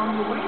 on the way.